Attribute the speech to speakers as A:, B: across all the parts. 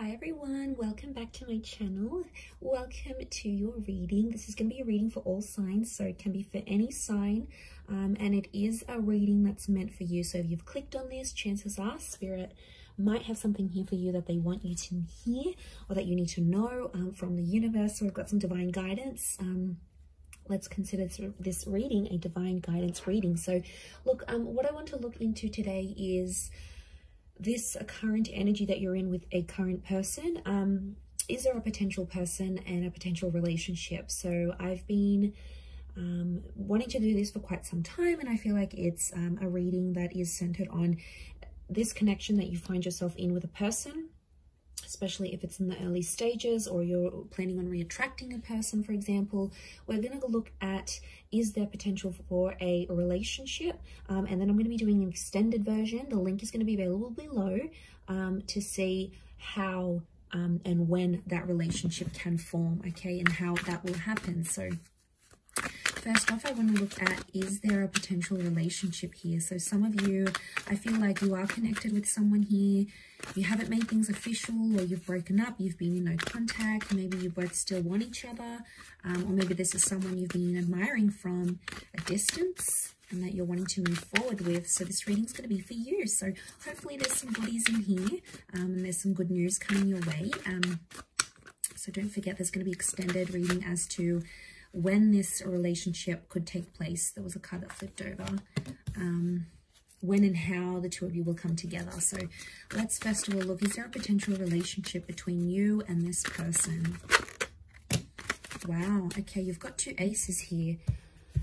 A: Hi everyone, welcome back to my channel. Welcome to your reading. This is going to be a reading for all signs, so it can be for any sign, um, and it is a reading that's meant for you. So if you've clicked on this, chances are Spirit might have something here for you that they want you to hear or that you need to know um, from the universe. So I've got some divine guidance. Um, let's consider this reading a divine guidance reading. So look, um, what I want to look into today is this current energy that you're in with a current person. Um, is there a potential person and a potential relationship? So I've been um, wanting to do this for quite some time and I feel like it's um, a reading that is centered on this connection that you find yourself in with a person especially if it's in the early stages or you're planning on reattracting a person, for example. We're going to look at is there potential for a relationship? Um, and then I'm going to be doing an extended version. The link is going to be available below um, to see how um, and when that relationship can form, okay, and how that will happen. So First off, I want to look at, is there a potential relationship here? So some of you, I feel like you are connected with someone here. You haven't made things official or you've broken up. You've been in no contact. Maybe you both still want each other. Um, or maybe this is someone you've been admiring from a distance and that you're wanting to move forward with. So this reading's going to be for you. So hopefully there's some goodies in here um, and there's some good news coming your way. Um, so don't forget there's going to be extended reading as to when this relationship could take place. There was a card that flipped over. Um, when and how the two of you will come together. So let's first of all look, is there a potential relationship between you and this person? Wow, okay, you've got two aces here.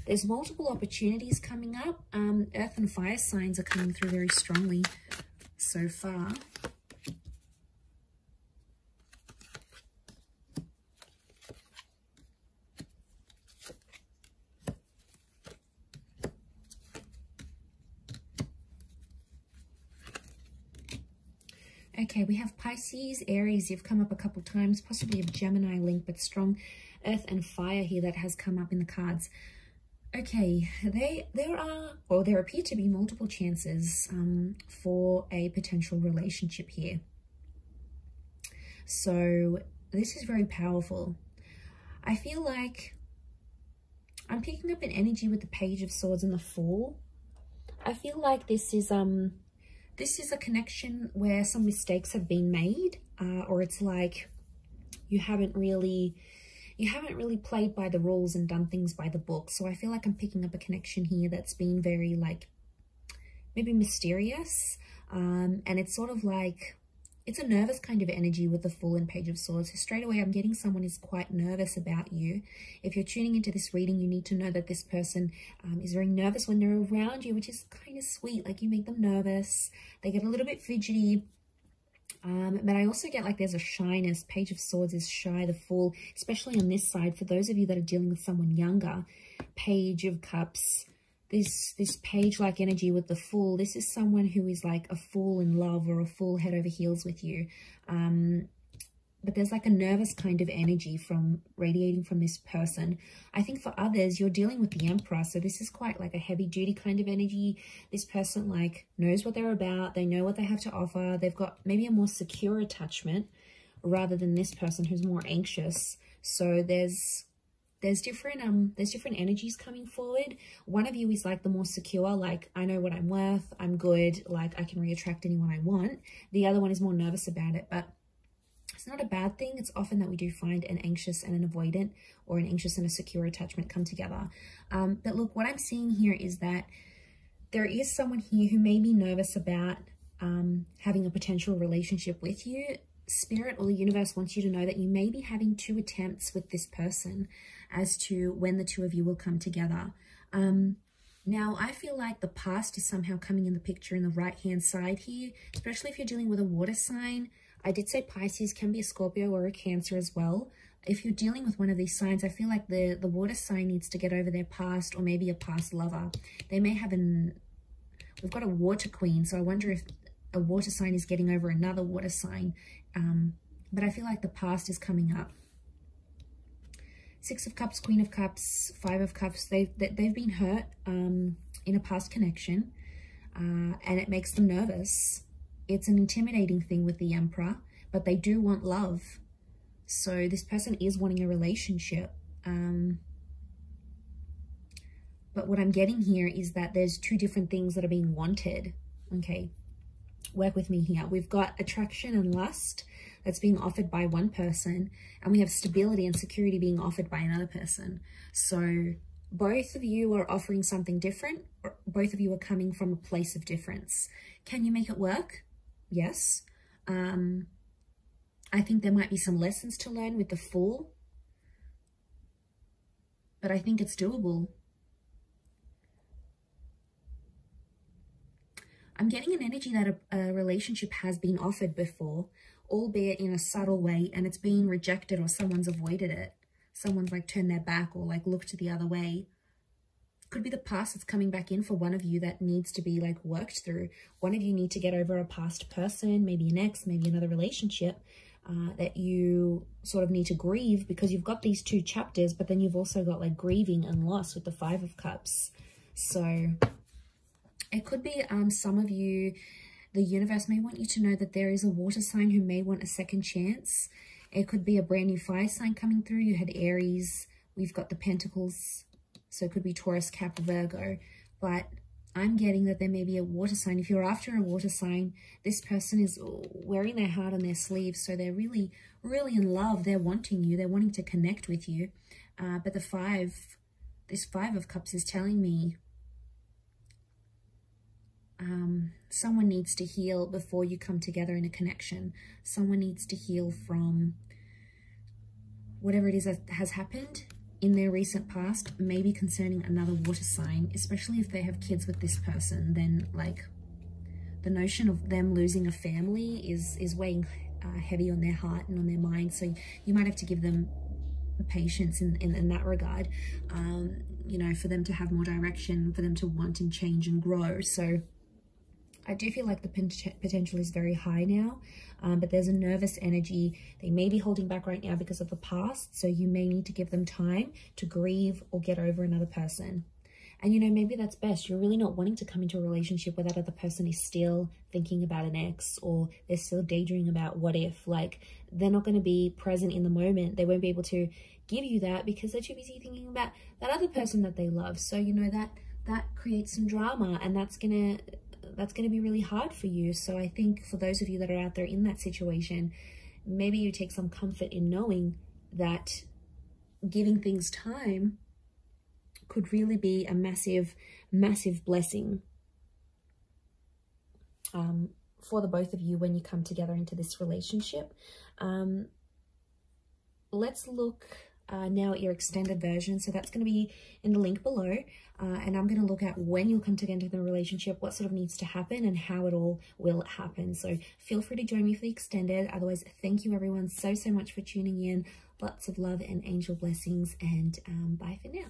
A: There's multiple opportunities coming up. Um, earth and fire signs are coming through very strongly so far. Okay, we have Pisces, Aries. You've come up a couple times, possibly a Gemini link, but strong earth and fire here that has come up in the cards. Okay, they there are, or there appear to be multiple chances um, for a potential relationship here. So this is very powerful. I feel like I'm picking up an energy with the Page of Swords and the Fool. I feel like this is um this is a connection where some mistakes have been made uh, or it's like you haven't really you haven't really played by the rules and done things by the book. So I feel like I'm picking up a connection here that's been very like maybe mysterious. Um, and it's sort of like it's a nervous kind of energy with the Fool and Page of Swords. So straight away, I'm getting someone is quite nervous about you. If you're tuning into this reading, you need to know that this person um, is very nervous when they're around you, which is kind of sweet. Like you make them nervous. They get a little bit fidgety. Um, but I also get like there's a shyness. Page of Swords is shy, the Fool, especially on this side. For those of you that are dealing with someone younger, Page of Cups, this this page-like energy with the fool. This is someone who is like a fool in love or a fool head over heels with you. Um, but there's like a nervous kind of energy from radiating from this person. I think for others, you're dealing with the Emperor. So this is quite like a heavy duty kind of energy. This person like knows what they're about. They know what they have to offer. They've got maybe a more secure attachment rather than this person who's more anxious. So there's there's different um there's different energies coming forward. One of you is like the more secure like i know what i'm worth i'm good like i can reattract anyone i want. The other one is more nervous about it but it's not a bad thing. It's often that we do find an anxious and an avoidant or an anxious and a secure attachment come together. Um but look what i'm seeing here is that there is someone here who may be nervous about um having a potential relationship with you. Spirit or the universe wants you to know that you may be having two attempts with this person as to when the two of you will come together. Um, now, I feel like the past is somehow coming in the picture in the right-hand side here, especially if you're dealing with a water sign. I did say Pisces can be a Scorpio or a Cancer as well. If you're dealing with one of these signs, I feel like the, the water sign needs to get over their past or maybe a past lover. They may have an... We've got a water queen, so I wonder if a water sign is getting over another water sign. Um, but I feel like the past is coming up. Six of Cups, Queen of Cups, Five of Cups, they've, they've been hurt um, in a past connection uh, and it makes them nervous. It's an intimidating thing with the Emperor, but they do want love. So this person is wanting a relationship. Um, but what I'm getting here is that there's two different things that are being wanted. Okay, work with me here. We've got attraction and lust that's being offered by one person, and we have stability and security being offered by another person. So both of you are offering something different, both of you are coming from a place of difference. Can you make it work? Yes. Um, I think there might be some lessons to learn with the Fool, but I think it's doable. I'm getting an energy that a, a, relationship has been offered before, albeit in a subtle way, and it's been rejected or someone's avoided it. Someone's like turned their back or like looked the other way. Could be the past that's coming back in for one of you that needs to be like worked through. One of you need to get over a past person, maybe an ex, maybe another relationship uh, that you sort of need to grieve because you've got these two chapters, but then you've also got like grieving and loss with the Five of Cups. So it could be um, some of you, the universe may want you to know that there is a water sign who may want a second chance. It could be a brand new fire sign coming through. You had Aries. We've got the Pentacles. So it could be Taurus, Cap, Virgo. But I'm getting that there may be a water sign. If you're after a water sign, this person is wearing their heart on their sleeve. So they're really, really in love. They're wanting you. They're wanting to connect with you. Uh, but the five, this five of cups is telling me um, someone needs to heal before you come together in a connection. Someone needs to heal from whatever it is that has happened in their recent past, maybe concerning another water sign, especially if they have kids with this person, then like the notion of them losing a family is, is weighing uh, heavy on their heart and on their mind. So you might have to give them patience in, in, in that regard, um, you know, for them to have more direction, for them to want and change and grow. So I do feel like the potential is very high now, um, but there's a nervous energy. They may be holding back right now because of the past, so you may need to give them time to grieve or get over another person. And, you know, maybe that's best. You're really not wanting to come into a relationship where that other person is still thinking about an ex or they're still daydreaming about what if. Like, they're not going to be present in the moment. They won't be able to give you that because they're too busy thinking about that other person that they love. So, you know, that that creates some drama and that's going to that's going to be really hard for you. So I think for those of you that are out there in that situation, maybe you take some comfort in knowing that giving things time could really be a massive, massive blessing um, for the both of you when you come together into this relationship. Um, let's look uh, now at your extended version. So that's going to be in the link below. Uh, and I'm going to look at when you'll come together in the relationship, what sort of needs to happen and how it all will happen. So feel free to join me for the extended. Otherwise, thank you everyone so, so much for tuning in. Lots of love and angel blessings and um, bye for now.